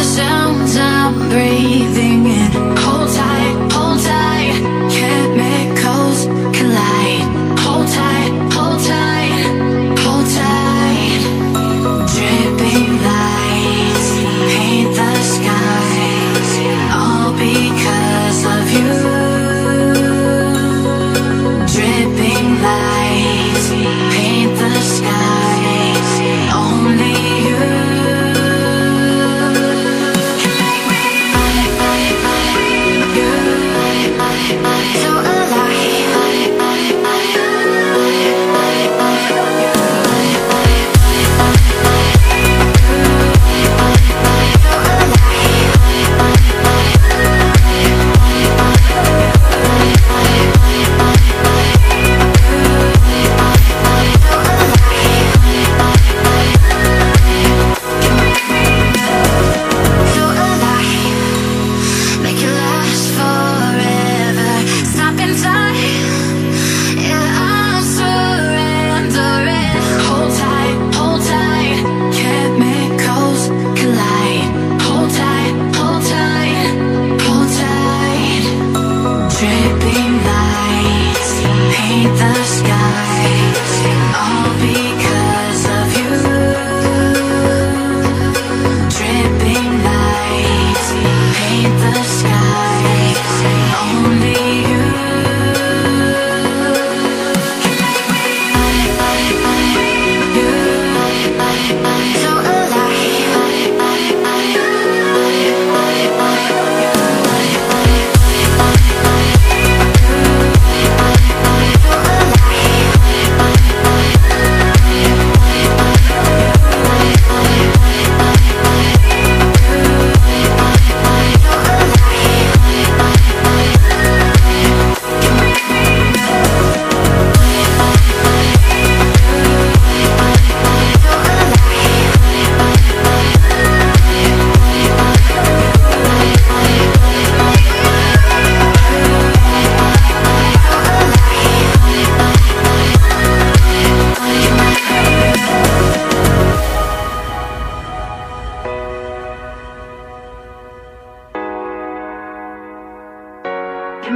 the sounds I'm breathing in. Hold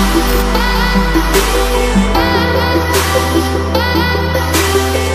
Thank you.